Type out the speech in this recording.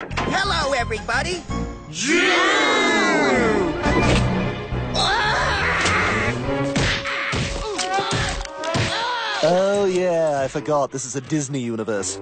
Hello, everybody. Oh, yeah, I forgot. This is a Disney universe.